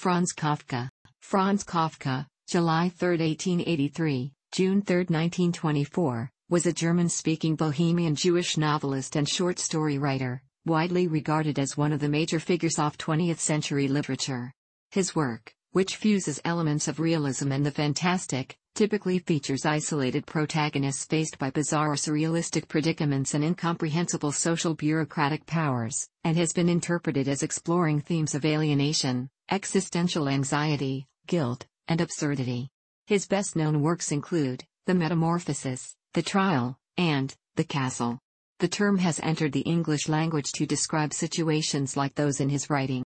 Franz Kafka. Franz Kafka, July 3, 1883, June 3, 1924, was a German-speaking Bohemian Jewish novelist and short story writer, widely regarded as one of the major figures of 20th-century literature. His work, which fuses elements of realism and the fantastic, typically features isolated protagonists faced by bizarre or surrealistic predicaments and incomprehensible social bureaucratic powers, and has been interpreted as exploring themes of alienation, existential anxiety, guilt, and absurdity. His best known works include The Metamorphosis, The Trial, and The Castle. The term has entered the English language to describe situations like those in his writing.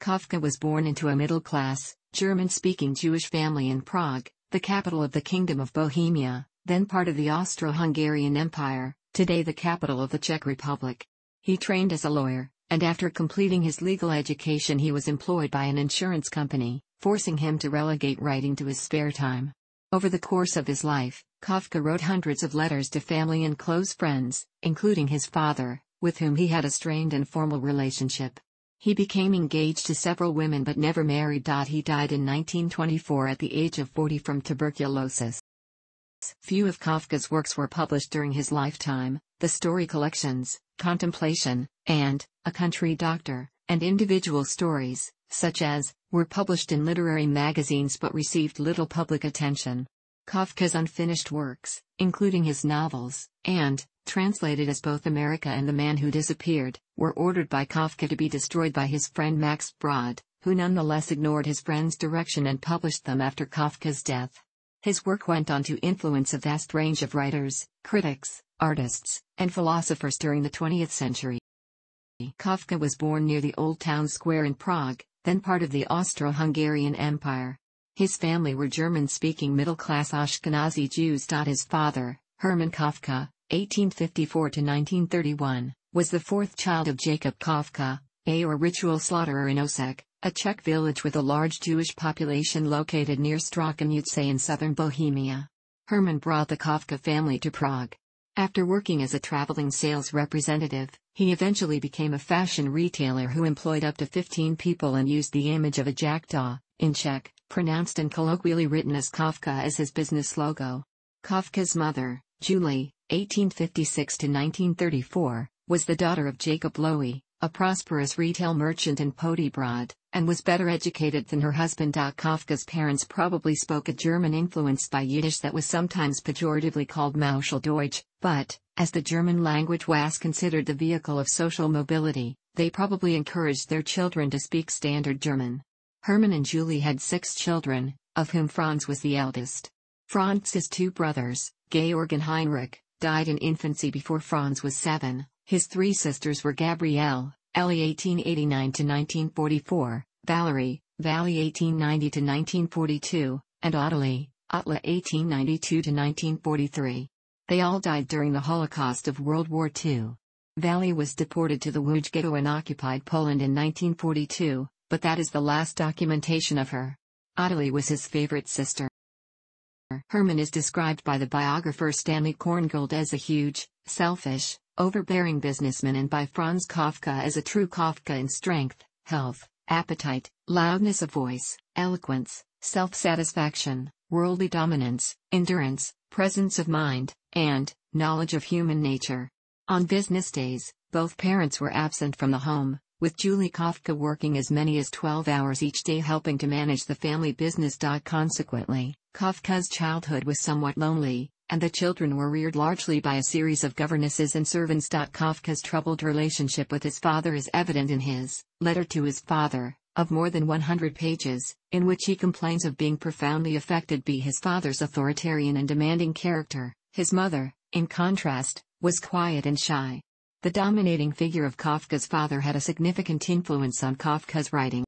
Kafka was born into a middle class, German speaking Jewish family in Prague, the capital of the Kingdom of Bohemia, then part of the Austro Hungarian Empire, today the capital of the Czech Republic. He trained as a lawyer, and after completing his legal education, he was employed by an insurance company, forcing him to relegate writing to his spare time. Over the course of his life, Kafka wrote hundreds of letters to family and close friends, including his father, with whom he had a strained and formal relationship. He became engaged to several women but never married. He died in 1924 at the age of 40 from tuberculosis. Few of Kafka's works were published during his lifetime, the story collections, Contemplation, and A Country Doctor, and individual stories, such as, were published in literary magazines but received little public attention. Kafka's unfinished works, including his novels, and, translated as both America and the Man Who Disappeared, were ordered by Kafka to be destroyed by his friend Max Brod, who nonetheless ignored his friend's direction and published them after Kafka's death. His work went on to influence a vast range of writers, critics, artists, and philosophers during the 20th century. Kafka was born near the Old Town Square in Prague, then part of the Austro-Hungarian Empire. His family were German-speaking middle-class Ashkenazi Jews. His father, Hermann Kafka, 1854-1931, was the fourth child of Jacob Kafka, a or ritual slaughterer in Osek, a Czech village with a large Jewish population located near Strakonice in southern Bohemia. Hermann brought the Kafka family to Prague. After working as a traveling sales representative, he eventually became a fashion retailer who employed up to 15 people and used the image of a jackdaw, in Czech, pronounced and colloquially written as Kafka as his business logo. Kafka's mother, Julie, 1856-1934, was the daughter of Jacob Loewy, a prosperous retail merchant in Poděbrad, and was better educated than her husband. Kafka's parents probably spoke a German influenced by Yiddish that was sometimes pejoratively called Mauscheldeutsch, but, as the German language was considered the vehicle of social mobility, they probably encouraged their children to speak Standard German. Hermann and Julie had six children, of whom Franz was the eldest. Franz's two brothers, Georg and Heinrich, died in infancy before Franz was seven. His three sisters were Gabrielle, Ellie 1889-1944, Valerie, Valli 1890-1942, and Ottilie, Otla 1892-1943. They all died during the Holocaust of World War II. Valli was deported to the Łódź ghetto in occupied Poland in 1942, but that is the last documentation of her. Ottilie was his favorite sister. Hermann is described by the biographer Stanley Corngold as a huge, selfish, overbearing businessman and by Franz Kafka as a true Kafka in strength, health, appetite, loudness of voice, eloquence, self-satisfaction, worldly dominance, endurance, presence of mind, and knowledge of human nature. On business days, both parents were absent from the home, with Julie Kafka working as many as 12 hours each day helping to manage the family business. Consequently, Kafka's childhood was somewhat lonely, and the children were reared largely by a series of governesses and servants. Kafka's troubled relationship with his father is evident in his letter to his father, of more than 100 pages, in which he complains of being profoundly affected by his father's authoritarian and demanding character. His mother, in contrast, was quiet and shy. The dominating figure of Kafka's father had a significant influence on Kafka's writing.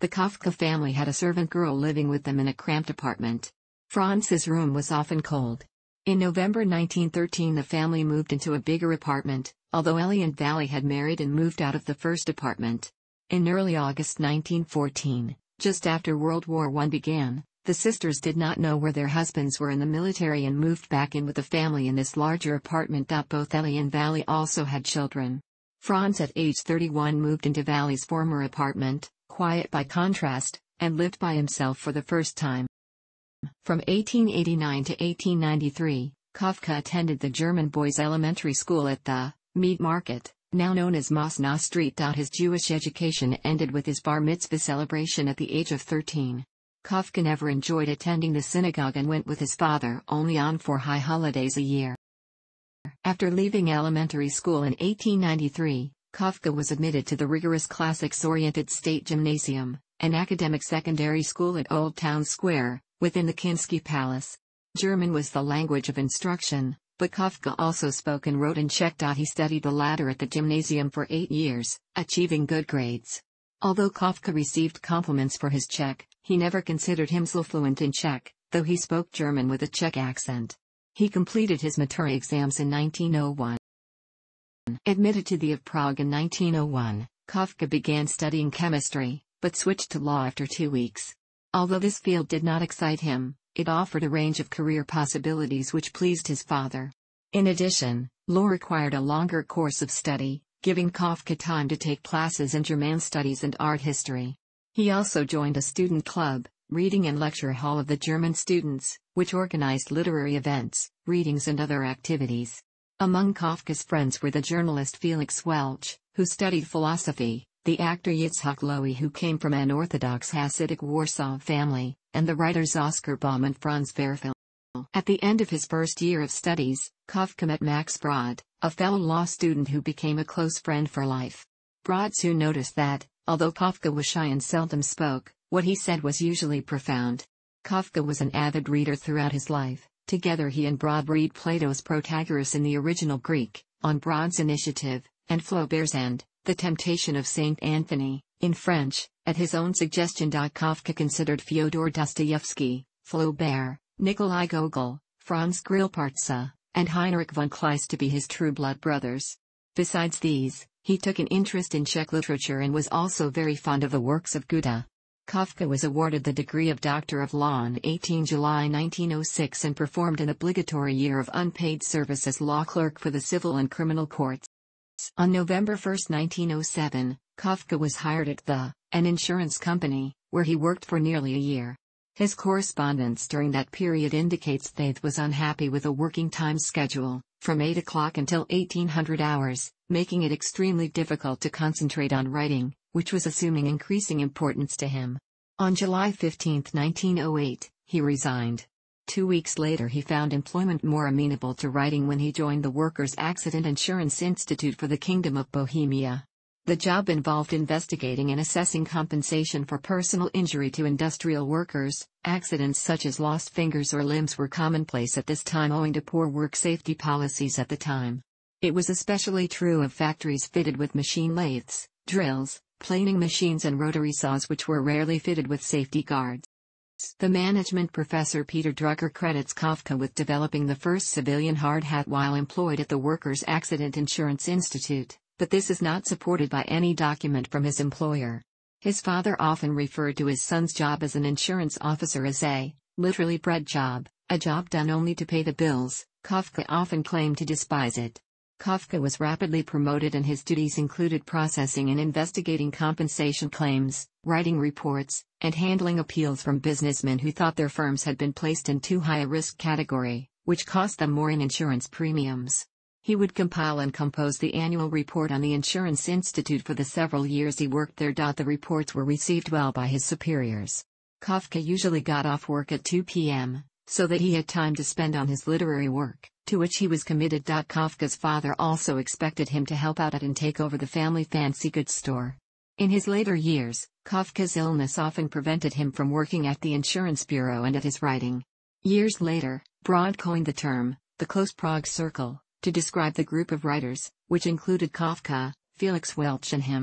The Kafka family had a servant girl living with them in a cramped apartment. Franz's room was often cold, in November 1913 the family moved into a bigger apartment, although Ellie and Valli had married and moved out of the first apartment. In early August 1914, just after World War I began, the sisters did not know where their husbands were in the military and moved back in with the family in this larger apartment. Both Ellie and Valli also had children. Franz at age 31 moved into Valli's former apartment, quiet by contrast, and lived by himself for the first time. From 1889 to 1893, Kafka attended the German boys' elementary school at the Meat Market, now known as Mosna Street. His Jewish education ended with his bar mitzvah celebration at the age of 13. Kafka never enjoyed attending the synagogue and went with his father only on four high holidays a year. After leaving elementary school in 1893, Kafka was admitted to the rigorous classics-oriented State Gymnasium, an academic secondary school at Old Town Square, within the Kinsky Palace. German was the language of instruction, but Kafka also spoke and wrote in Czech. He studied the latter at the gymnasium for eight years, achieving good grades. Although Kafka received compliments for his Czech, he never considered himself fluent in Czech, though he spoke German with a Czech accent. He completed his Matura exams in 1901. Admitted to the of Prague in 1901, Kafka began studying chemistry, but switched to law after two weeks. Although this field did not excite him, it offered a range of career possibilities which pleased his father. In addition, law required a longer course of study, giving Kafka time to take classes in German studies and art history. He also joined a student club, reading and lecture hall of the German students, which organized literary events, readings and other activities. Among Kafka's friends were the journalist Felix Weltsch, who studied philosophy, the actor Yitzhak Lowy who came from an Orthodox Hasidic Warsaw family, and the writers Oskar Baum and Franz Werfel. At the end of his first year of studies, Kafka met Max Brod, a fellow law student who became a close friend for life. Brod soon noticed that, although Kafka was shy and seldom spoke, what he said was usually profound. Kafka was an avid reader throughout his life. Together he and Brod read Plato's Protagoras in the original Greek, on Brod's initiative, and Flaubert's End, the Temptation of Saint Anthony, in French, at his own suggestion. Kafka considered Fyodor Dostoevsky, Flaubert, Nikolai Gogol, Franz Grillparzer, and Heinrich von Kleist to be his true blood brothers. Besides these, he took an interest in Czech literature and was also very fond of the works of Goethe. Kafka was awarded the degree of Doctor of Law on 18 July 1906 and performed an obligatory year of unpaid service as law clerk for the civil and criminal courts. On November 1, 1907, Kafka was hired at the, an insurance company, where he worked for nearly a year. His correspondence during that period indicates Faith was unhappy with a working time schedule, from 8 o'clock until 1800 hours, making it extremely difficult to concentrate on writing, which was assuming increasing importance to him. On July 15, 1908, he resigned. Two weeks later he found employment more amenable to writing when he joined the Workers' Accident Insurance Institute for the Kingdom of Bohemia. The job involved investigating and assessing compensation for personal injury to industrial workers. Accidents such as lost fingers or limbs were commonplace at this time owing to poor work safety policies at the time. It was especially true of factories fitted with machine lathes, drills, planing machines and rotary saws which were rarely fitted with safety guards. The management professor Peter Drucker credits Kafka with developing the first civilian hard hat while employed at the Workers' Accident Insurance Institute, but this is not supported by any document from his employer. His father often referred to his son's job as an insurance officer as a, literally bread job, a job done only to pay the bills. Kafka often claimed to despise it. Kafka was rapidly promoted and his duties included processing and investigating compensation claims, writing reports, and handling appeals from businessmen who thought their firms had been placed in too high a risk category, which cost them more in insurance premiums. He would compile and compose the annual report on the Insurance Institute for the several years he worked there. The reports were received well by his superiors. Kafka usually got off work at 2 p.m., so that he had time to spend on his literary work to which he was committed. Kafka's father also expected him to help out at and take over the family fancy goods store. In his later years, Kafka's illness often prevented him from working at the insurance bureau and at his writing. Years later, Brod coined the term, the close Prague circle, to describe the group of writers, which included Kafka, Felix Weltsch and him.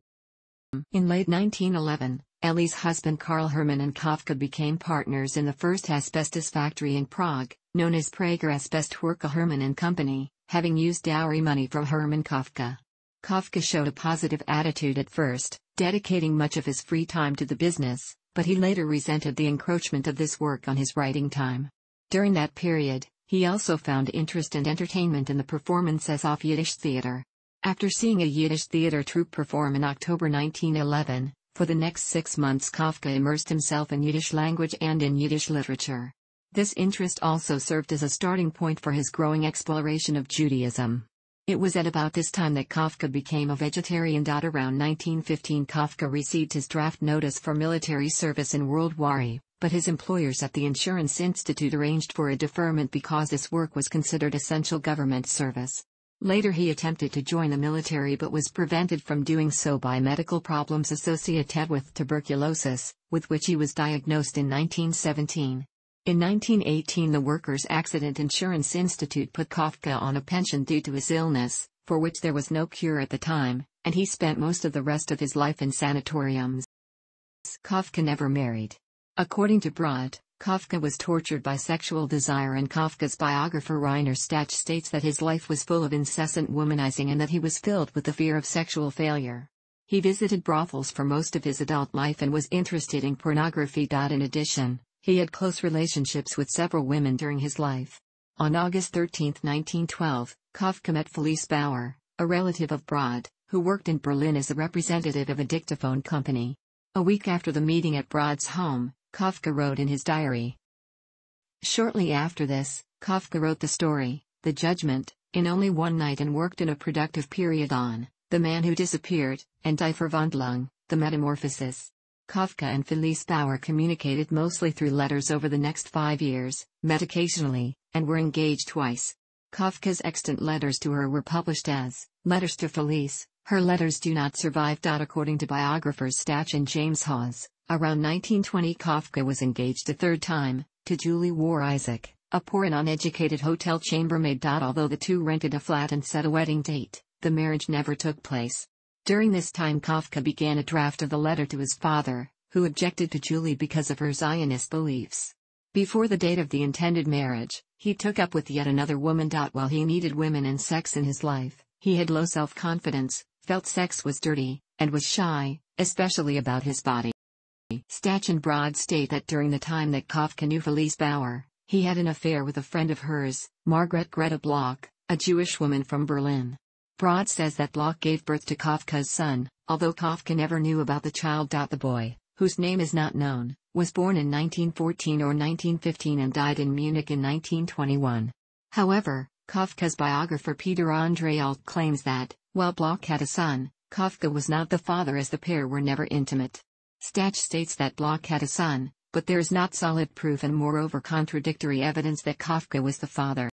In late 1911, Ellie's husband Karl Hermann and Kafka became partners in the first asbestos factory in Prague, known as Prager Asbestwerke Hermann and Company, having used dowry money from Hermann Kafka. Kafka showed a positive attitude at first, dedicating much of his free time to the business, but he later resented the encroachment of this work on his writing time. During that period, he also found interest and entertainment in the performances of Yiddish theater. After seeing a Yiddish theater troupe perform in October 1911, For the next six months Kafka immersed himself in Yiddish language and in Yiddish literature. This interest also served as a starting point for his growing exploration of Judaism. It was at about this time that Kafka became a vegetarian. Around 1915 Kafka received his draft notice for military service in World War I, but his employers at the Insurance Institute arranged for a deferment because this work was considered essential government service. Later he attempted to join the military but was prevented from doing so by medical problems associated with tuberculosis, with which he was diagnosed in 1917. In 1918 the Workers' Accident Insurance Institute put Kafka on a pension due to his illness, for which there was no cure at the time, and he spent most of the rest of his life in sanatoriums. Kafka never married. According to Brod, Kafka was tortured by sexual desire and Kafka's biographer Rainer Stach states that his life was full of incessant womanizing and that he was filled with the fear of sexual failure. He visited brothels for most of his adult life and was interested in pornography. In addition, he had close relationships with several women during his life. On August 13, 1912, Kafka met Felice Bauer, a relative of Brod, who worked in Berlin as a representative of a dictaphone company. A week after the meeting at Brod's home, Kafka wrote in his diary. Shortly after this, Kafka wrote the story, The Judgment, in only one night and worked in a productive period on The Man Who Disappeared, and Die Verwandlung, The Metamorphosis. Kafka and Felice Bauer communicated mostly through letters over the next five years, met occasionally, and were engaged twice. Kafka's extant letters to her were published as Letters to Felice. Her letters do not survive. According to biographers Stach and James Hawes, Around 1920 Kafka was engaged a third time, to Julie Wohryzek, a poor and uneducated hotel chambermaid. Although the two rented a flat and set a wedding date, the marriage never took place. During this time Kafka began a draft of the letter to his father, who objected to Julie because of her Zionist beliefs. Before the date of the intended marriage, he took up with yet another woman. While he needed women and sex in his life, he had low self confidence, felt sex was dirty, and was shy, especially about his body. Stach and Brod state that during the time that Kafka knew Felice Bauer, he had an affair with a friend of hers, Margaret Greta Bloch, a Jewish woman from Berlin. Brod says that Bloch gave birth to Kafka's son, although Kafka never knew about the child. The boy, whose name is not known, was born in 1914 or 1915 and died in Munich in 1921. However, Kafka's biographer Peter Andre Alt claims that, while Bloch had a son, Kafka was not the father as the pair were never intimate. Stach states that Bloch had a son, but there is not solid proof and moreover contradictory evidence that Kafka was the father.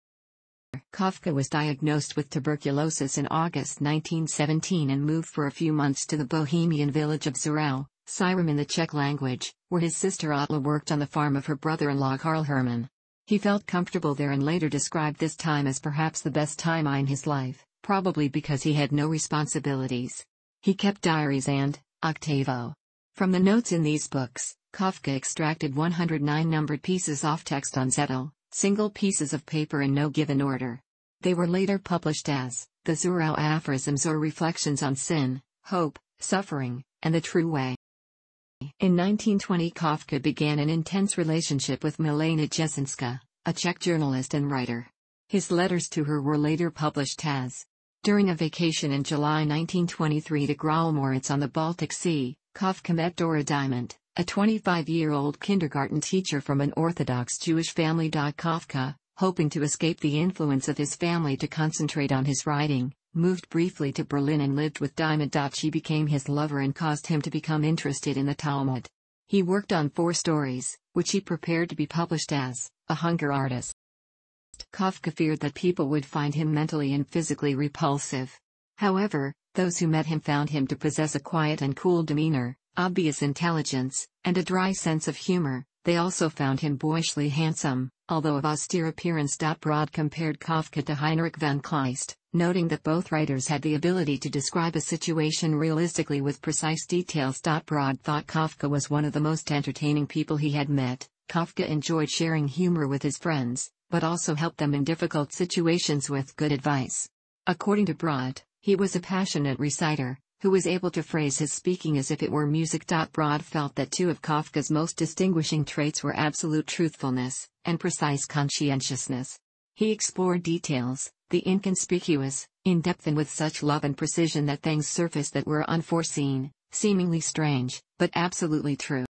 Kafka was diagnosed with tuberculosis in August 1917 and moved for a few months to the Bohemian village of Zurau, Syrem in the Czech language, where his sister Otla worked on the farm of her brother-in-law Karl Hermann. He felt comfortable there and later described this time as perhaps the best time in his life, probably because he had no responsibilities. He kept diaries and, octavo, from the notes in these books, Kafka extracted 109 numbered pieces off text on Zettel, single pieces of paper in no given order. They were later published as the Zurau Aphorisms or Reflections on Sin, Hope, Suffering, and the True Way. In 1920 Kafka began an intense relationship with Milena Jesenska, a Czech journalist and writer. His letters to her were later published as During a vacation in July 1923 to Graal-Müritz on the Baltic Sea, Kafka met Dora Diamant, a 25-year-old kindergarten teacher from an Orthodox Jewish family. Kafka, hoping to escape the influence of his family to concentrate on his writing, moved briefly to Berlin and lived with Diamant. She became his lover and caused him to become interested in the Talmud. He worked on four stories, which he prepared to be published as a hunger artist. Kafka feared that people would find him mentally and physically repulsive. However, those who met him found him to possess a quiet and cool demeanor, obvious intelligence, and a dry sense of humor. They also found him boyishly handsome, although of austere appearance. Brod compared Kafka to Heinrich von Kleist, noting that both writers had the ability to describe a situation realistically with precise details. Brod thought Kafka was one of the most entertaining people he had met. Kafka enjoyed sharing humor with his friends, but also helped them in difficult situations with good advice. According to Brod, he was a passionate reciter, who was able to phrase his speaking as if it were music. Brod felt that two of Kafka's most distinguishing traits were absolute truthfulness and precise conscientiousness. He explored details, the inconspicuous, in depth and with such love and precision that things surfaced that were unforeseen. seemingly strange, but absolutely true.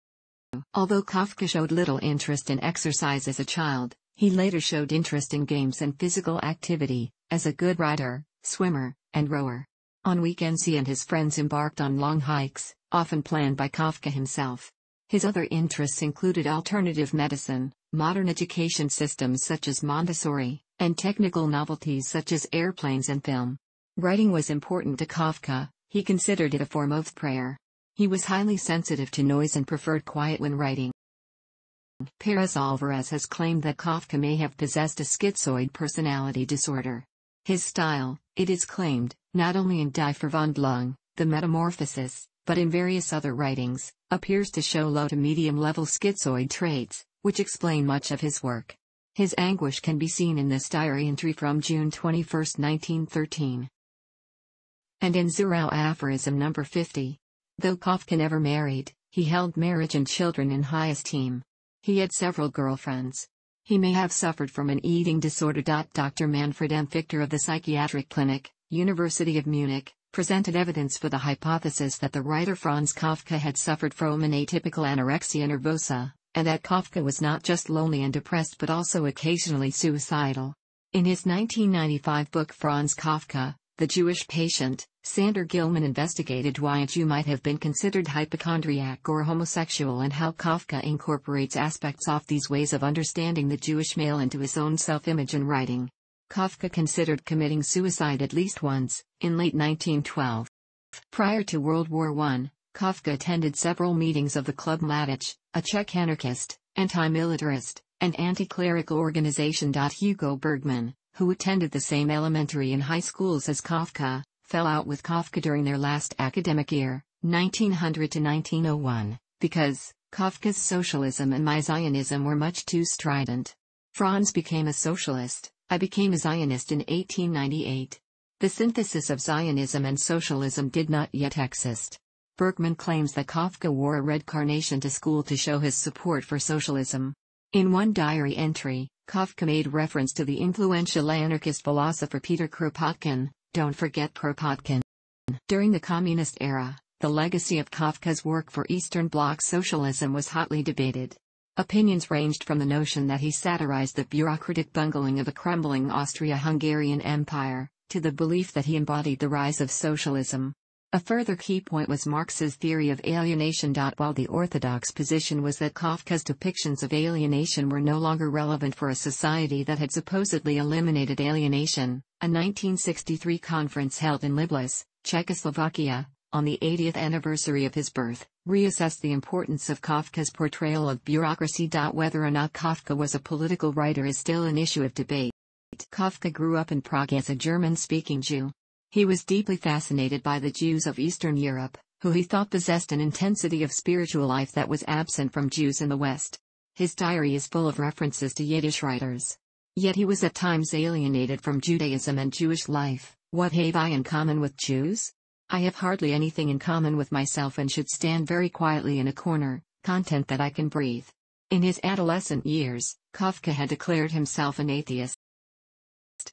Although Kafka showed little interest in exercise as a child, he later showed interest in games and physical activity, as a good rider, swimmer, and rower. On weekends he and his friends embarked on long hikes, often planned by Kafka himself. His other interests included alternative medicine, modern education systems such as Montessori, and technical novelties such as airplanes and film. Writing was important to Kafka, he considered it a form of prayer. He was highly sensitive to noise and preferred quiet when writing. Pérez Alvarez has claimed that Kafka may have possessed a schizoid personality disorder. His style, it is claimed, not only in Die Verwandlung, The Metamorphosis, but in various other writings, appears to show low to medium level schizoid traits, which explain much of his work. His anguish can be seen in this diary entry from June 21, 1913. And in Zurau aphorism number 50. Though Kafka never married, he held marriage and children in high esteem. He had several girlfriends. He may have suffered from an eating disorder. Dr. Manfred M. Fichter of the Psychiatric Clinic, University of Munich, presented evidence for the hypothesis that the writer Franz Kafka had suffered from an atypical anorexia nervosa, and that Kafka was not just lonely and depressed but also occasionally suicidal. In his 1995 book Franz Kafka, The Jewish Patient, Sander Gilman investigated why a Jew might have been considered hypochondriac or homosexual and how Kafka incorporates aspects of these ways of understanding the Jewish male into his own self-image and writing. Kafka considered committing suicide at least once, in late 1912. Prior to World War I, Kafka attended several meetings of the Club Mladíč, a Czech anarchist, anti-militarist, and anti-clerical organization. Hugo Bergmann, who attended the same elementary and high schools as Kafka, fell out with Kafka during their last academic year, 1900 to 1901, because Kafka's socialism and my Zionism were much too strident. Franz became a socialist, I became a Zionist in 1898. The synthesis of Zionism and socialism did not yet exist. Bergmann claims that Kafka wore a red carnation to school to show his support for socialism. In one diary entry, Kafka made reference to the influential anarchist philosopher Peter Kropotkin, don't forget Kropotkin. During the communist era, the legacy of Kafka's work for Eastern Bloc socialism was hotly debated. Opinions ranged from the notion that he satirized the bureaucratic bungling of a crumbling Austria-Hungarian empire, to the belief that he embodied the rise of socialism. A further key point was Marx's theory of alienation. While the orthodox position was that Kafka's depictions of alienation were no longer relevant for a society that had supposedly eliminated alienation, a 1963 conference held in Liblice, Czechoslovakia, on the 80th anniversary of his birth, reassessed the importance of Kafka's portrayal of bureaucracy. Whether or not Kafka was a political writer is still an issue of debate. Kafka grew up in Prague as a German speaking Jew. He was deeply fascinated by the Jews of Eastern Europe, who he thought possessed an intensity of spiritual life that was absent from Jews in the West. His diary is full of references to Yiddish writers. Yet he was at times alienated from Judaism and Jewish life. What have I in common with Jews? I have hardly anything in common with myself and should stand very quietly in a corner, content that I can breathe. In his adolescent years, Kafka had declared himself an atheist.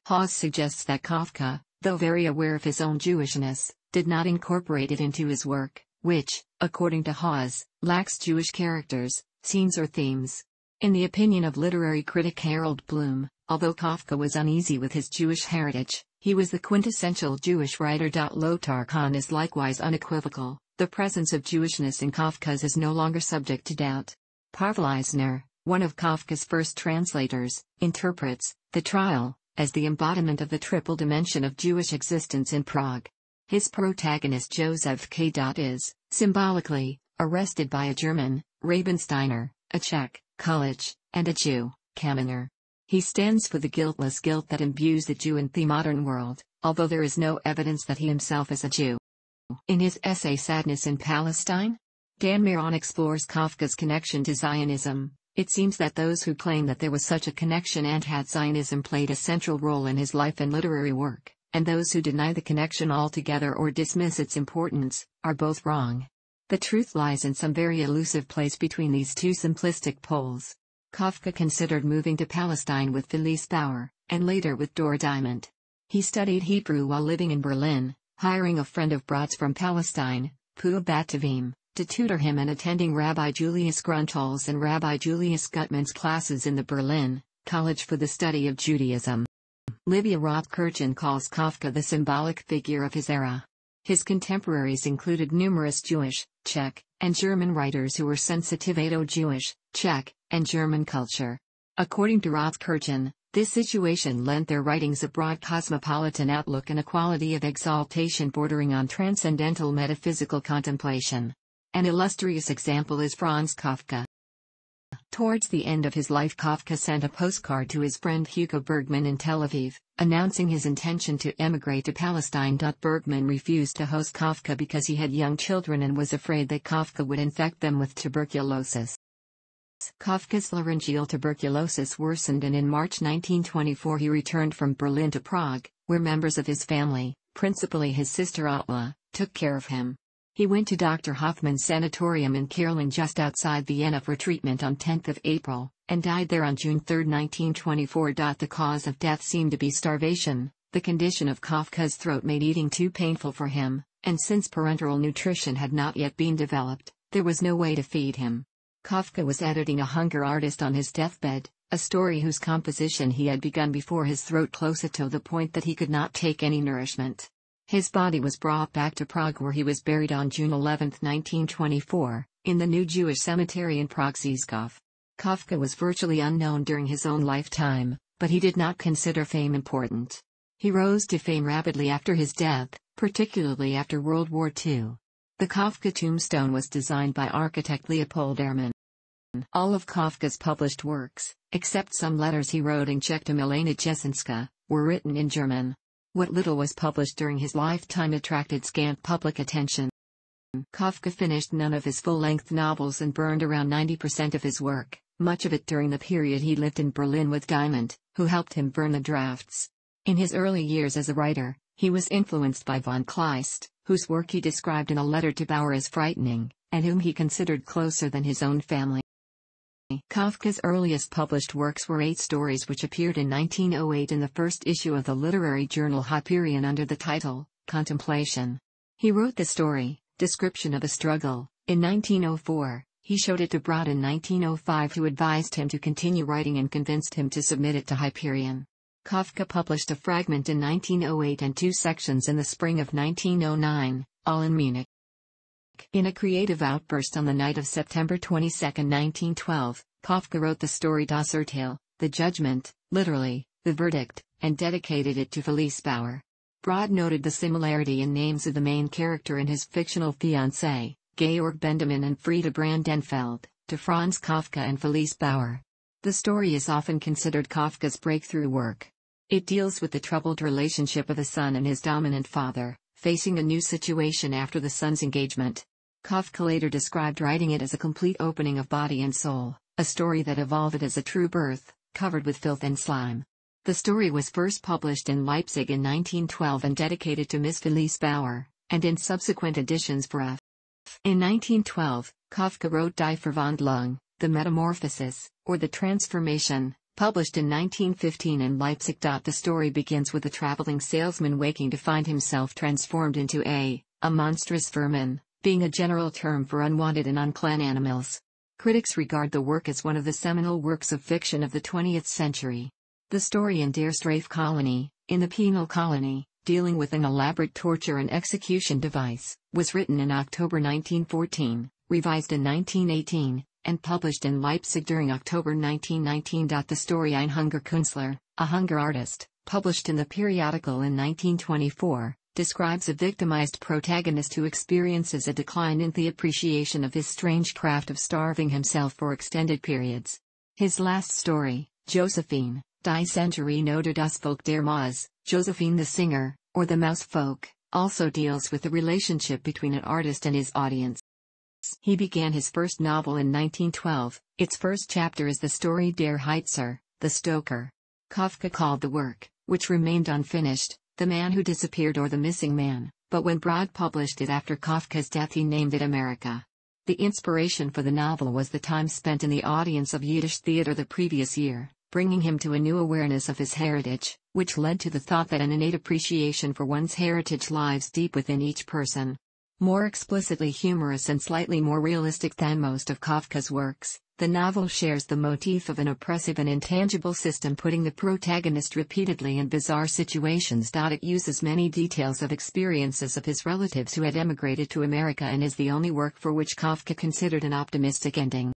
Hawes suggests that Kafka, though very aware of his own Jewishness, did not incorporate it into his work, which, according to Hawes, lacks Jewish characters, scenes or themes. In the opinion of literary critic Harold Bloom, although Kafka was uneasy with his Jewish heritage, he was the quintessential Jewish writer. Lothar Kahn is likewise unequivocal, the presence of Jewishness in Kafka's is no longer subject to doubt. Pavel Eisner, one of Kafka's first translators, interprets the trial as the embodiment of the triple dimension of Jewish existence in Prague. His protagonist Joseph K. is, symbolically, arrested by a German, Rabensteiner, a Czech, Kulich, and a Jew, Kaminer. He stands for the guiltless guilt that imbues the Jew in the modern world, although there is no evidence that he himself is a Jew. In his essay Sadness in Palestine, Dan Miron explores Kafka's connection to Zionism. It seems that those who claim that there was such a connection and had Zionism played a central role in his life and literary work, and those who deny the connection altogether or dismiss its importance, are both wrong. The truth lies in some very elusive place between these two simplistic poles. Kafka considered moving to Palestine with Felice Bauer, and later with Dora Diamant. He studied Hebrew while living in Berlin, hiring a friend of Brod's from Palestine, Puah Tehillim, to tutor him and attending Rabbi Julius Gruntal's and Rabbi Julius Gutman's classes in the Berlin College for the Study of Judaism. Livia Roth-Kirchen calls Kafka the symbolic figure of his era. His contemporaries included numerous Jewish, Czech, and German writers who were sensitive to Jewish, Czech, and German culture. According to Roth-Kirchen, this situation lent their writings a broad cosmopolitan outlook and a quality of exaltation bordering on transcendental metaphysical contemplation. An illustrious example is Franz Kafka. Towards the end of his life Kafka sent a postcard to his friend Hugo Bergmann in Tel Aviv, announcing his intention to emigrate to Palestine. Bergmann refused to host Kafka because he had young children and was afraid that Kafka would infect them with tuberculosis. Kafka's laryngeal tuberculosis worsened and in March 1924 he returned from Berlin to Prague, where members of his family, principally his sister Otla, took care of him. He went to Dr. Hoffman's sanatorium in Kierling just outside Vienna for treatment on 10 April, and died there on June 3, 1924. The cause of death seemed to be starvation. The condition of Kafka's throat made eating too painful for him, and since parenteral nutrition had not yet been developed, there was no way to feed him. Kafka was editing A Hunger Artist on his deathbed, a story whose composition he had begun before his throat closed to the point that he could not take any nourishment. His body was brought back to Prague where he was buried on June 11, 1924, in the new Jewish cemetery in Prague. Kafka was virtually unknown during his own lifetime, but he did not consider fame important. He rose to fame rapidly after his death, particularly after World War II. The Kafka tombstone was designed by architect Leopold Ehrmann. All of Kafka's published works, except some letters he wrote in Czech to Milena Jesenska, were written in German. What little was published during his lifetime attracted scant public attention. Kafka finished none of his full-length novels and burned around 90% of his work, much of it during the period he lived in Berlin with Diamant, who helped him burn the drafts. In his early years as a writer, he was influenced by von Kleist, whose work he described in a letter to Bauer as frightening, and whom he considered closer than his own family. Kafka's earliest published works were eight stories which appeared in 1908 in the first issue of the literary journal Hyperion under the title, Contemplation. He wrote the story, Description of a Struggle, in 1904. He showed it to Brod in 1905 who advised him to continue writing and convinced him to submit it to Hyperion. Kafka published a fragment in 1908 and two sections in the spring of 1909, all in Munich. In a creative outburst on the night of September 22, 1912, Kafka wrote the story Das Urteil, The Judgment, literally, the verdict, and dedicated it to Felice Bauer. Brod noted the similarity in names of the main character and his fictional fiancé, Georg Bendemann and Frieda Brandenfeld, to Franz Kafka and Felice Bauer. The story is often considered Kafka's breakthrough work. It deals with the troubled relationship of a son and his dominant father, facing a new situation after the son's engagement. Kafka later described writing it as a complete opening of body and soul, a story that evolved as a true birth, covered with filth and slime. The story was first published in Leipzig in 1912 and dedicated to Miss Felice Bauer, and in subsequent editions for F. In 1912, Kafka wrote Die Verwandlung, The Metamorphosis, or The Transformation, Published in 1915 in Leipzig. The story begins with a traveling salesman waking to find himself transformed into a, a monstrous vermin, being a general term for unwanted and unclean animals. Critics regard the work as one of the seminal works of fiction of the 20th century. The story in Der Strafkolonie, in the penal colony, dealing with an elaborate torture and execution device, was written in October 1914, revised in 1918, and published in Leipzig during October 1919. The story Ein Hungerkünstler, a hunger artist, published in the periodical in 1924, describes a victimized protagonist who experiences a decline in the appreciation of his strange craft of starving himself for extended periods. His last story, Josephine, Die Sängerin oder das Volk der Maus, Josephine the Singer, or the Mouse Folk, also deals with the relationship between an artist and his audience. He began his first novel in 1912. Its first chapter is the story Der Heizer, The Stoker. Kafka called the work, which remained unfinished, The Man Who Disappeared or The Missing Man, but when Brod published it after Kafka's death he named it America. The inspiration for the novel was the time spent in the audience of Yiddish theater the previous year, bringing him to a new awareness of his heritage, which led to the thought that an innate appreciation for one's heritage lies deep within each person. More explicitly humorous and slightly more realistic than most of Kafka's works, the novel shares the motif of an oppressive and intangible system putting the protagonist repeatedly in bizarre situations. It uses many details of experiences of his relatives who had emigrated to America and is the only work for which Kafka considered an optimistic ending.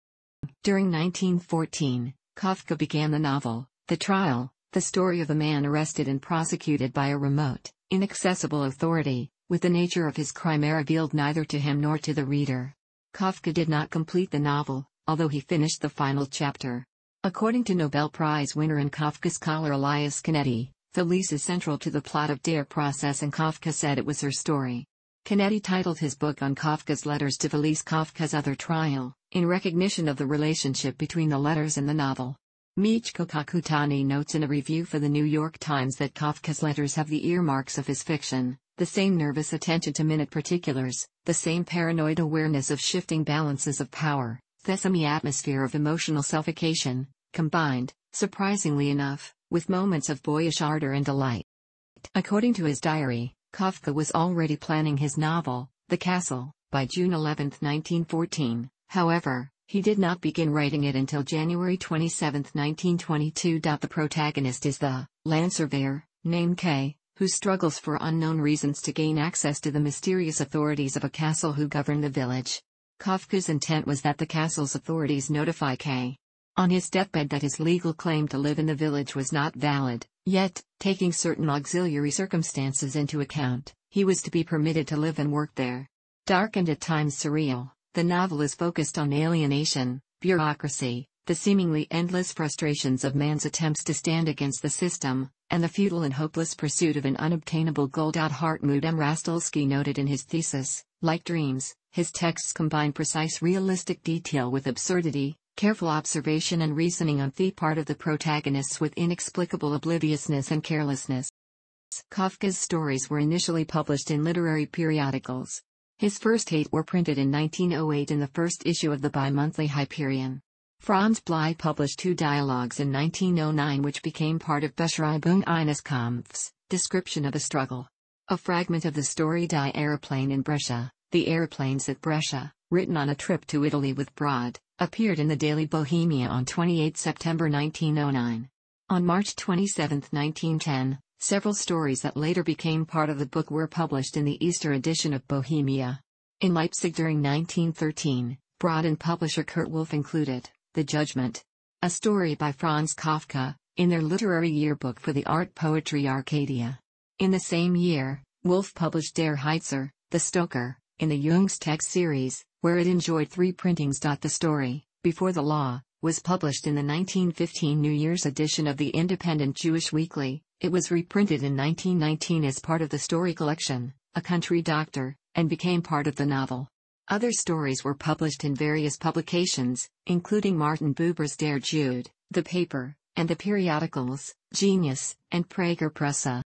During 1914, Kafka began the novel, The Trial, the story of a man arrested and prosecuted by a remote, inaccessible authority, with the nature of his crime revealed neither to him nor to the reader. Kafka did not complete the novel, although he finished the final chapter. According to Nobel Prize winner and Kafka scholar Elias Canetti, Felice is central to the plot of Der Process and Kafka said it was her story. Canetti titled his book on Kafka's letters to Felice Kafka's Other Trial, in recognition of the relationship between the letters and the novel. Michiko Kakutani notes in a review for the New York Times that Kafka's letters have the earmarks of his fiction, the same nervous attention to minute particulars, the same paranoid awareness of shifting balances of power, the semi atmosphere of emotional suffocation, combined, surprisingly enough, with moments of boyish ardor and delight. According to his diary, Kafka was already planning his novel, The Castle, by June 11, 1914. However, he did not begin writing it until January 27, 1922. The protagonist is the land surveyor, named K, who struggles for unknown reasons to gain access to the mysterious authorities of a castle who govern the village. Kafka's intent was that the castle's authorities notify K. On his deathbed that his legal claim to live in the village was not valid, yet, taking certain auxiliary circumstances into account, he was to be permitted to live and work there. Dark and at times surreal, the novel is focused on alienation, bureaucracy, the seemingly endless frustrations of man's attempts to stand against the system, and the futile and hopeless pursuit of an unobtainable goal. Hartmut M. Rastalsky noted in his thesis, like dreams, his texts combine precise realistic detail with absurdity, careful observation and reasoning on the part of the protagonists with inexplicable obliviousness and carelessness. Kafka's stories were initially published in literary periodicals. His first eight were printed in 1908 in the first issue of the bi-monthly Hyperion. Franz Blei published two dialogues in 1909 which became part of Beschreibung eines Kampfs, description of a struggle. A fragment of the story Die Aeroplane in Brescia, The Airplanes at Brescia, written on a trip to Italy with Brod, appeared in the Daily Bohemia on 28 September 1909. On March 27, 1910, several stories that later became part of the book were published in the Easter edition of Bohemia. In Leipzig during 1913, Brod and publisher Kurt Wolff included The Judgment, a story by Franz Kafka, in their literary yearbook for the art poetry Arcadia. In the same year, Wolff published Der Heizer, The Stoker, in the Jungstext series, where it enjoyed three printings. The story, Before the Law, was published in the 1915 New Year's edition of the Independent Jewish Weekly. It was reprinted in 1919 as part of the story collection, A Country Doctor, and became part of the novel. Other stories were published in various publications, including Martin Buber's Der Jude, The Paper, and the periodicals, Genius, and Prager Presse.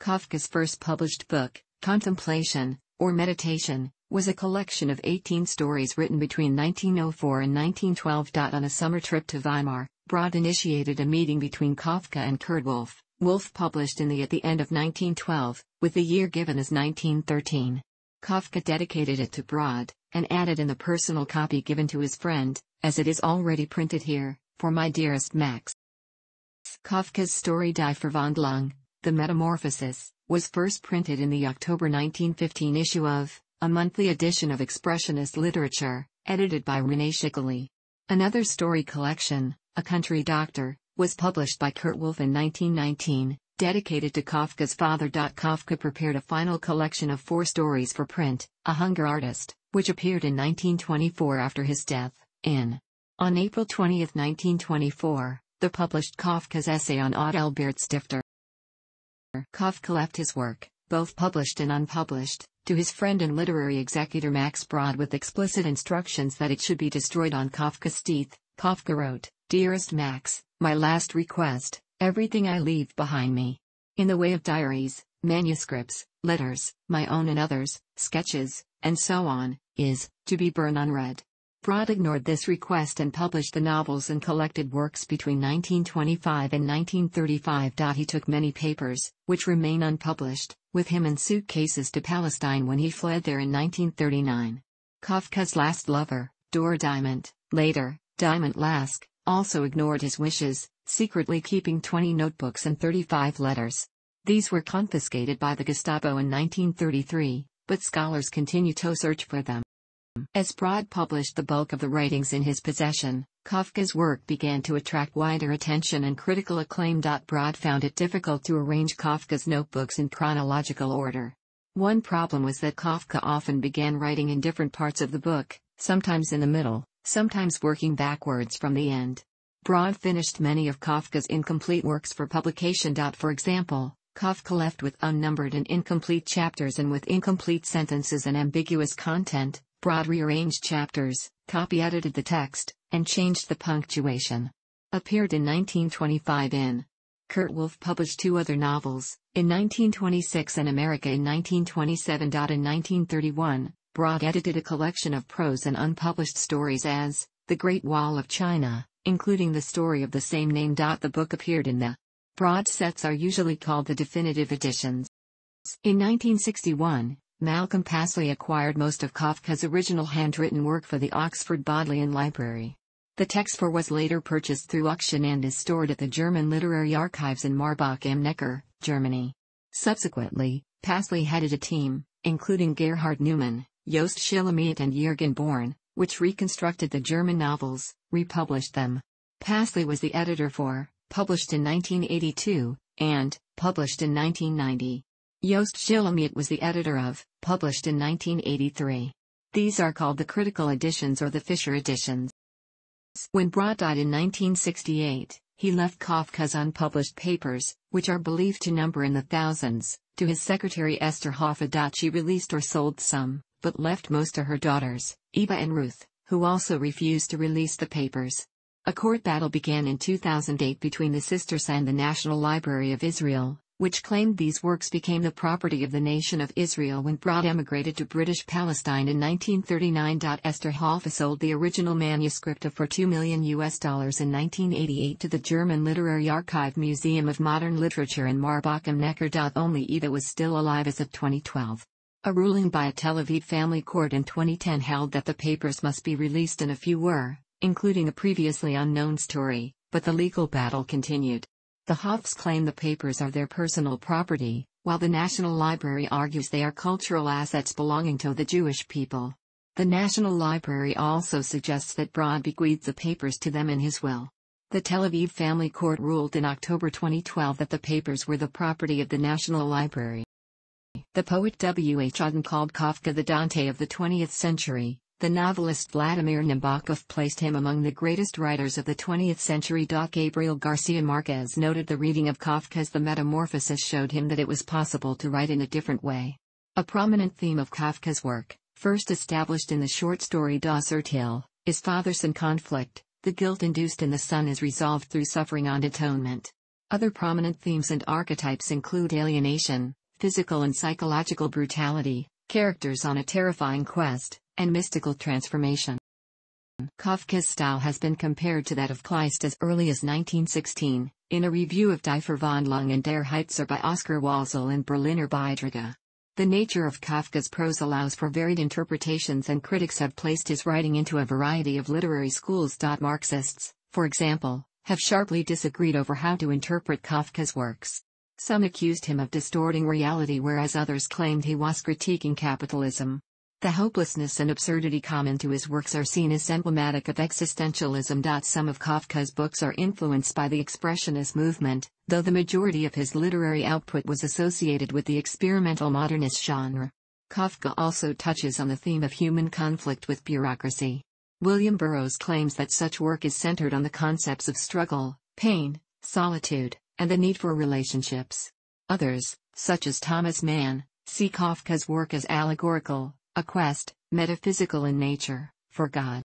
Kafka's first published book, Contemplation, or Meditation, was a collection of 18 stories written between 1904 and 1912. On a summer trip to Weimar, Brod initiated a meeting between Kafka and Kurt Wolff. Wolff published in the at the end of 1912, with the year given as 1913. Kafka dedicated it to Brod, and added in the personal copy given to his friend, as it is already printed here, for my dearest Max. Kafka's story Die Verwandlung, the Metamorphosis, was first printed in the October 1915 issue of a monthly edition of Expressionist Literature, edited by René Schickele. Another story collection, A Country Doctor, was published by Kurt Wolff in 1919, dedicated to Kafka's father. Kafka prepared a final collection of four stories for print, A Hunger Artist, which appeared in 1924 after his death, in. On April 20, 1924, the published Kafka's essay on Adalbert Stifter. Kafka left his work, both published and unpublished, to his friend and literary executor Max Brod with explicit instructions that it should be destroyed on Kafka's death. Kafka wrote, Dearest Max, my last request, everything I leave behind me. In the way of diaries, manuscripts, letters, my own and others, sketches, and so on, is, to be burned unread. Brod ignored this request and published the novels and collected works between 1925 and 1935. He took many papers, which remain unpublished, with him in suitcases to Palestine when he fled there in 1939. Kafka's last lover, Dora Diamant, later, Diamant Lask, also ignored his wishes, secretly keeping 20 notebooks and 35 letters. These were confiscated by the Gestapo in 1933, but scholars continue to search for them. As Brod published the bulk of the writings in his possession, Kafka's work began to attract wider attention and critical acclaim. Brod found it difficult to arrange Kafka's notebooks in chronological order. One problem was that Kafka often began writing in different parts of the book, sometimes in the middle, sometimes working backwards from the end. Brod finished many of Kafka's incomplete works for publication. For example, Kafka left with unnumbered and incomplete chapters and with incomplete sentences and ambiguous content, Brod rearranged chapters, copy edited the text, and changed the punctuation. Appeared in 1925 in Kurt Wolff published two other novels, in 1926 and America in 1927. In 1931, Brod edited a collection of prose and unpublished stories as The Great Wall of China, including the story of the same name. The book appeared in the Brod sets are usually called the definitive editions. In 1961, Malcolm Pasley acquired most of Kafka's original handwritten work for the Oxford Bodleian Library. The text for was later purchased through auction and is stored at the German Literary Archives in Marbach am Neckar, Germany. Subsequently, Pasley headed a team, including Gerhard Neumann, Jost Schillemeit and Jürgen Born, which reconstructed the German novels, republished them. Pasley was the editor for, published in 1982, and, published in 1990. Jost Schillemeit was the editor of, published in 1983. These are called the critical editions or the Fischer editions. When Brod died in 1968, he left Kafka's unpublished papers, which are believed to number in the thousands, to his secretary Esther Hoffe. She released or sold some, but left most to her daughters, Eva and Ruth, who also refused to release the papers. A court battle began in 2008 between the sisters and the National Library of Israel, which claimed these works became the property of the nation of Israel when Brod emigrated to British Palestine in 1939. Esther Hoffe sold the original manuscript of for 2 million US dollars in 1988 to the German Literary Archive Museum of Modern Literature in Marbach am Neckar. Only Ida was still alive as of 2012. A ruling by a Tel Aviv family court in 2010 held that the papers must be released and a few were, including a previously unknown story, but the legal battle continued. The Hoffes claim the papers are their personal property, while the National Library argues they are cultural assets belonging to the Jewish people. The National Library also suggests that Brod bequeathed the papers to them in his will. The Tel Aviv Family Court ruled in October 2012 that the papers were the property of the National Library. The poet W. H. Auden called Kafka the Dante of the 20th century, the novelist Vladimir Nabokov placed him among the greatest writers of the 20th century. Gabriel Garcia Marquez noted the reading of Kafka's The Metamorphosis showed him that it was possible to write in a different way. A prominent theme of Kafka's work, first established in the short story Das Urteil, is father-son conflict. The guilt induced in the son is resolved through suffering and atonement. Other prominent themes and archetypes include alienation, physical and psychological brutality, characters on a terrifying quest, and mystical transformation. Kafka's style has been compared to that of Kleist as early as 1916, in a review of Die Verwandlung and Der Heizer by Oskar Walzel in Berliner Beiträge. The nature of Kafka's prose allows for varied interpretations and critics have placed his writing into a variety of literary schools. Marxists, for example, have sharply disagreed over how to interpret Kafka's works. Some accused him of distorting reality whereas others claimed he was critiquing capitalism. The hopelessness and absurdity common to his works are seen as emblematic of existentialism. Some of Kafka's books are influenced by the Expressionist movement, though the majority of his literary output was associated with the experimental modernist genre. Kafka also touches on the theme of human conflict with bureaucracy. William Burroughs claims that such work is centered on the concepts of struggle, pain, solitude, and the need for relationships. Others, such as Thomas Mann, see Kafka's work as allegorical, a quest, metaphysical in nature, for God.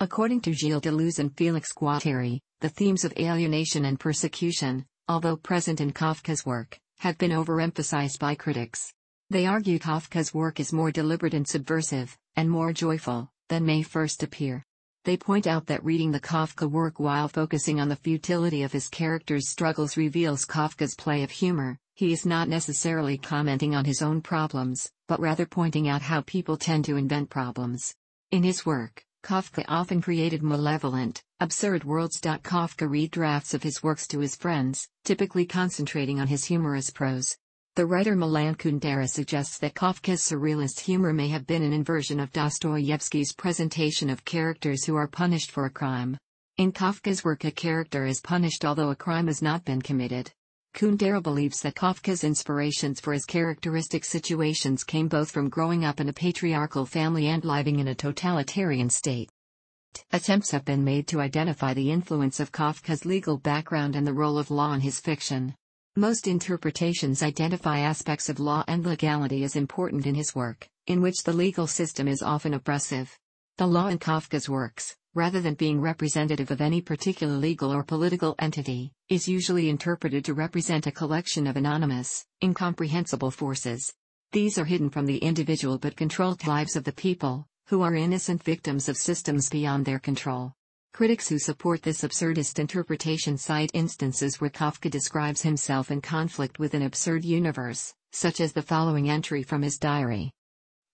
According to Gilles Deleuze and Felix Guattari, the themes of alienation and persecution, although present in Kafka's work, have been overemphasized by critics. They argue Kafka's work is more deliberate and subversive, and more joyful, than may first appear. They point out that reading the Kafka work while focusing on the futility of his characters' struggles reveals Kafka's play of humor. He is not necessarily commenting on his own problems, but rather pointing out how people tend to invent problems. In his work, Kafka often created malevolent, absurd worlds. Kafka read drafts of his works to his friends, typically concentrating on his humorous prose. The writer Milan Kundera suggests that Kafka's surrealist humor may have been an inversion of Dostoevsky's presentation of characters who are punished for a crime. In Kafka's work, a character is punished although a crime has not been committed. Kundera believes that Kafka's inspirations for his characteristic situations came both from growing up in a patriarchal family and living in a totalitarian state. Attempts have been made to identify the influence of Kafka's legal background and the role of law in his fiction. Most interpretations identify aspects of law and legality as important in his work, in which the legal system is often oppressive. The law in Kafka's works, rather than being representative of any particular legal or political entity, is usually interpreted to represent a collection of anonymous, incomprehensible forces. These are hidden from the individual but controlled lives of the people, who are innocent victims of systems beyond their control. Critics who support this absurdist interpretation cite instances where Kafka describes himself in conflict with an absurd universe, such as the following entry from his diary.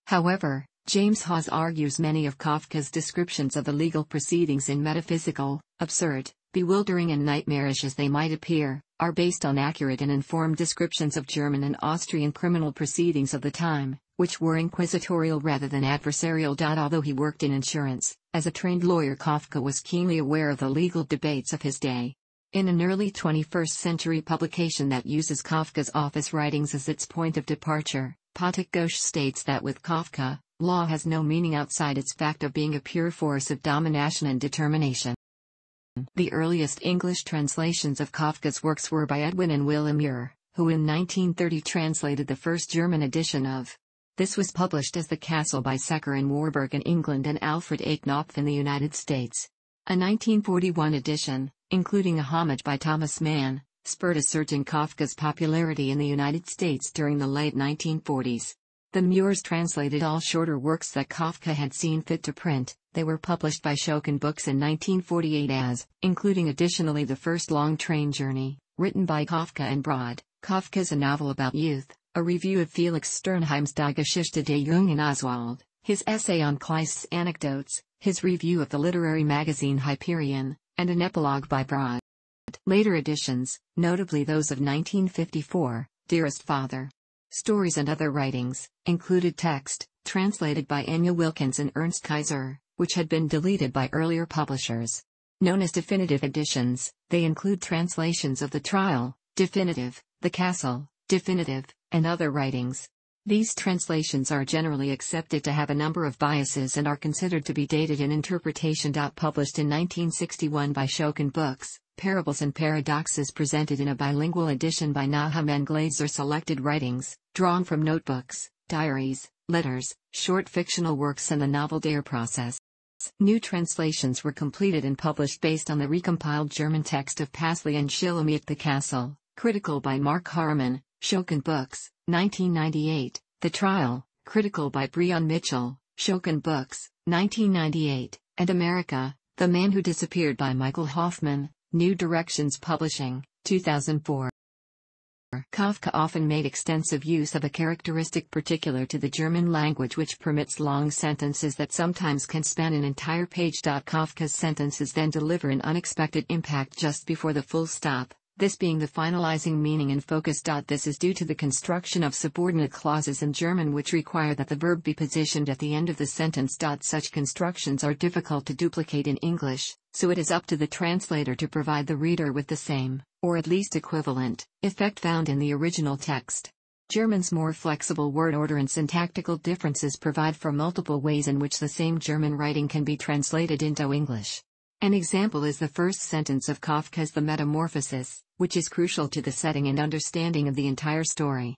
However, James Hawes argues many of Kafka's descriptions of the legal proceedings in metaphysical, absurd, bewildering and nightmarish as they might appear, are based on accurate and informed descriptions of German and Austrian criminal proceedings of the time, which were inquisitorial rather than adversarial. Although he worked in insurance, as a trained lawyer, Kafka was keenly aware of the legal debates of his day. In an early 21st century publication that uses Kafka's office writings as its point of departure, Pothik Ghosh states that with Kafka, law has no meaning outside its fact of being a pure force of domination and determination. The earliest English translations of Kafka's works were by Edwin and Willa Muir, who in 1930 translated the first German edition of this was published as The Castle by Secker and Warburg in England and Alfred A. Knopf in the United States. A 1941 edition, including a homage by Thomas Mann, spurred a surge in Kafka's popularity in the United States during the late 1940s. The Muirs translated all shorter works that Kafka had seen fit to print, they were published by Schocken Books in 1948 as, including additionally the first long train journey, written by Kafka and Brod, Kafka's a novel about youth, a review of Felix Sternheim's Die Geschichte der Jungen Oswald, his essay on Kleist's anecdotes, his review of the literary magazine Hyperion, and an epilogue by Brod. Later editions, notably those of 1954, Dearest Father. Stories and other writings, included text, translated by Eithne Wilkins and Ernst Kaiser, which had been deleted by earlier publishers. Known as definitive editions, they include translations of The Trial, Definitive, The Castle, Definitive, and other writings. These translations are generally accepted to have a number of biases and are considered to be dated in interpretation. Published in 1961 by Schocken Books, Parables and Paradoxes presented in a bilingual edition by Nahum and Glatzer selected writings, drawn from notebooks, diaries, letters, short fictional works and the novel Der Process. New translations were completed and published based on the recompiled German text of Pasley and Schillemeit the Castle, critical by Mark Harman, Schocken Books, 1998, The Trial, critical by Breon Mitchell, Schocken Books, 1998, and America, The Man Who Disappeared by Michael Hofmann, New Directions Publishing, 2004. Kafka often made extensive use of a characteristic particular to the German language which permits long sentences that sometimes can span an entire page. Kafka's sentences then deliver an unexpected impact just before the full stop this being the finalizing meaning and focus. This is due to the construction of subordinate clauses in German which require that the verb be positioned at the end of the sentence. Such constructions are difficult to duplicate in English, so it is up to the translator to provide the reader with the same, or at least equivalent, effect found in the original text. German's more flexible word order and syntactical differences provide for multiple ways in which the same German writing can be translated into English. An example is the first sentence of Kafka's The Metamorphosis, which is crucial to the setting and understanding of the entire story.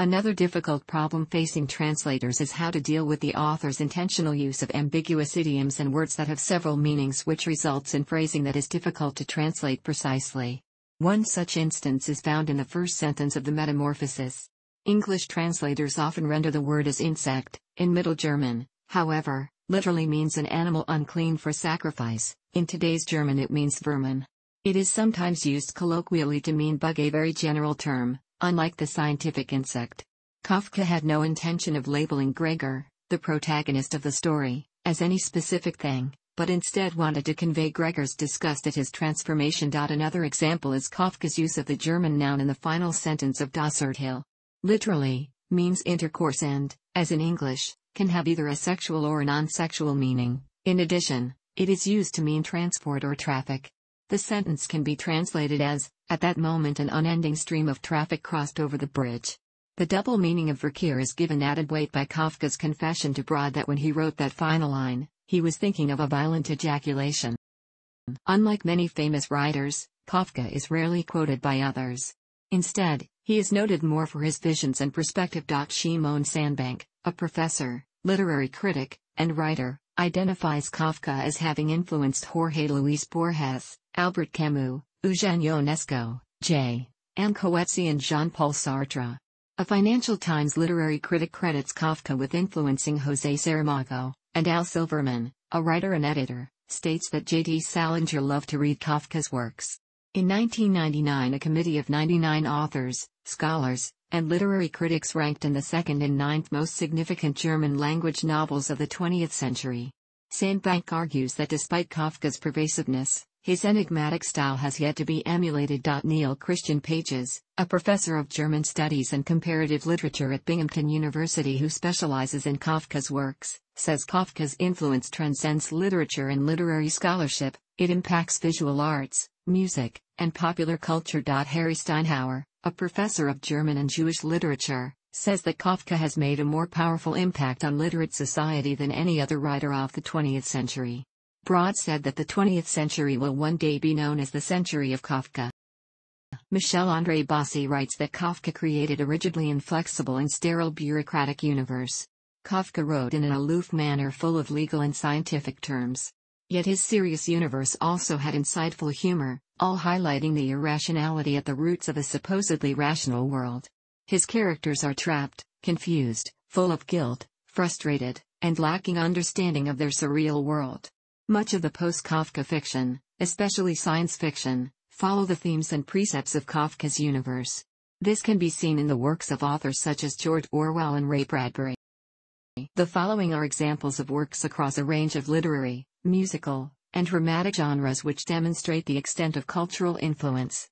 Another difficult problem facing translators is how to deal with the author's intentional use of ambiguous idioms and words that have several meanings, which results in phrasing that is difficult to translate precisely. One such instance is found in the first sentence of the Metamorphosis. English translators often render the word as insect, in Middle German, however, literally means an animal unclean for sacrifice, in today's German it means vermin. It is sometimes used colloquially to mean bug a very general term, unlike the scientific insect. Kafka had no intention of labeling Gregor, the protagonist of the story, as any specific thing, but instead wanted to convey Gregor's disgust at his transformation. Another example is Kafka's use of the German noun in the final sentence of Das Urteil. Literally, means intercourse and, as in English, can have either a sexual or a non-sexual meaning. In addition, it is used to mean transport or traffic. The sentence can be translated as, at that moment an unending stream of traffic crossed over the bridge. The double meaning of Verkehr is given added weight by Kafka's confession to Brod that when he wrote that final line, he was thinking of a violent ejaculation. Unlike many famous writers, Kafka is rarely quoted by others. Instead, he is noted more for his visions and perspective. Shimon Sandbank, a professor, literary critic, and writer, identifies Kafka as having influenced Jorge Luis Borges, Albert Camus, Eugene Ionesco, J. M. Coetzee and Jean-Paul Sartre. A Financial Times literary critic credits Kafka with influencing José Saramago, and Al Silverman, a writer and editor, states that J.D. Salinger loved to read Kafka's works. In 1999 a committee of 99 authors, scholars, and literary critics ranked in the second and ninth most significant German-language novels of the 20th century. Sandbank argues that despite Kafka's pervasiveness, his enigmatic style has yet to be emulated. Neil Christian Pages, a professor of German studies and comparative literature at Binghamton University who specializes in Kafka's works, says Kafka's influence transcends literature and literary scholarship, it impacts visual arts, music, and popular culture. Harry Steinhauer, a professor of German and Jewish literature, says that Kafka has made a more powerful impact on literate society than any other writer of the 20th century. Brod said that the 20th century will one day be known as the century of Kafka. Michel-André Bossy writes that Kafka created a rigidly inflexible and sterile bureaucratic universe. Kafka wrote in an aloof manner full of legal and scientific terms. Yet his serious universe also had insightful humor, all highlighting the irrationality at the roots of a supposedly rational world. His characters are trapped, confused, full of guilt, frustrated, and lacking understanding of their surreal world. Much of the post-Kafka fiction, especially science fiction, follow the themes and precepts of Kafka's universe. This can be seen in the works of authors such as George Orwell and Ray Bradbury. The following are examples of works across a range of literary, musical, and dramatic genres which demonstrate the extent of cultural influence.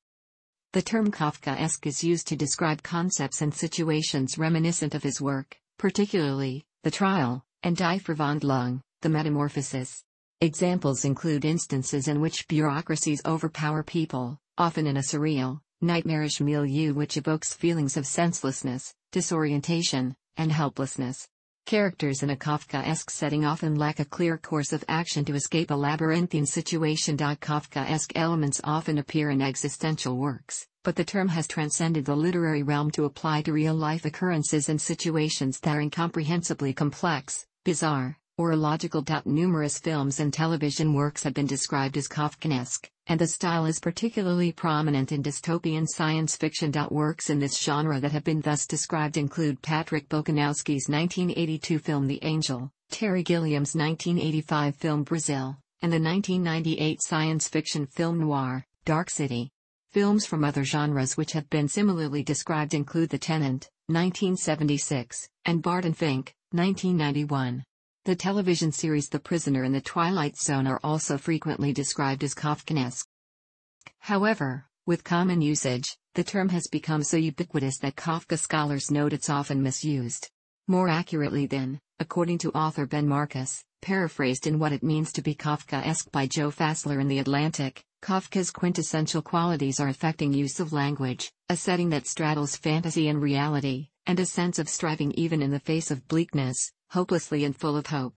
The term Kafkaesque is used to describe concepts and situations reminiscent of his work, particularly, the trial, and Die Verwandlung, the metamorphosis. Examples include instances in which bureaucracies overpower people, often in a surreal, nightmarish milieu which evokes feelings of senselessness, disorientation, and helplessness. Characters in a Kafkaesque setting often lack a clear course of action to escape a labyrinthine situation. Kafkaesque elements often appear in existential works, but the term has transcended the literary realm to apply to real life occurrences and situations that are incomprehensibly complex, bizarre, or illogical. Numerous films and television works have been described as Kafkaesque, and the style is particularly prominent in dystopian science fiction. Works in this genre that have been thus described include Patrick Bokanowski's 1982 film The Angel, Terry Gilliam's 1985 film Brazil, and the 1998 science fiction film noir, Dark City. Films from other genres which have been similarly described include The Tenant, 1976, and Barton Fink, 1991. The television series The Prisoner and The Twilight Zone are also frequently described as Kafkaesque. However, with common usage, the term has become so ubiquitous that Kafka scholars note it's often misused. More accurately then, according to author Ben Marcus, paraphrased in What It Means to be Kafkaesque by Joe Fassler in The Atlantic, Kafka's quintessential qualities are affecting use of language, a setting that straddles fantasy and reality, and a sense of striving even in the face of bleakness, hopelessly and full of hope.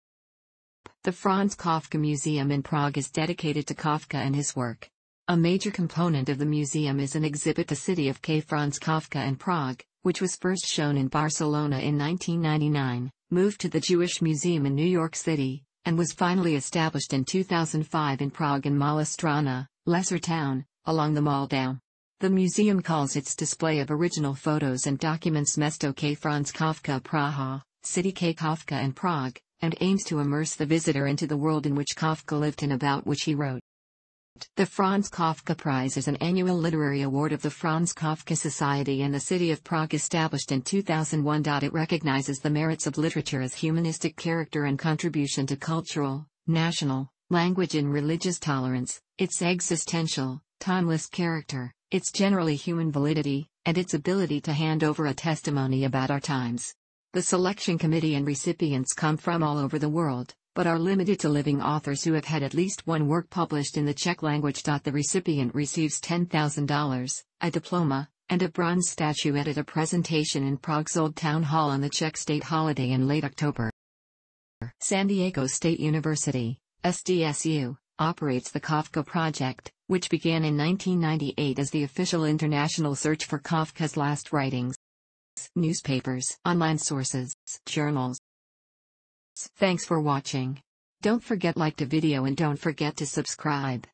The Franz Kafka Museum in Prague is dedicated to Kafka and his work. A major component of the museum is an exhibit The City of K. Franz Kafka in Prague, which was first shown in Barcelona in 1999, moved to the Jewish Museum in New York City, and was finally established in 2005 in Prague and Malá Strana, lesser town, along the Moldau. The museum calls its display of original photos and documents Mesto K. Franz Kafka Praha, City K. Kafka and Prague, and aims to immerse the visitor into the world in which Kafka lived and about which he wrote. The Franz Kafka Prize is an annual literary award of the Franz Kafka Society and the City of Prague established in 2001. It recognizes the merits of literature as humanistic character and contribution to cultural, national, language and religious tolerance, its existential, timeless character, its generally human validity, and its ability to hand over a testimony about our times. The selection committee and recipients come from all over the world, but are limited to living authors who have had at least one work published in the Czech language. The recipient receives $10,000, a diploma, and a bronze statuette at a presentation in Prague's Old Town Hall on the Czech state holiday in late October. San Diego State University, SDSU, operates the Kafka Project, which began in 1998 as the official international search for Kafka's last writings. Newspapers, online sources, journals. Thanks for watching. Don't forget like the video and don't forget to subscribe.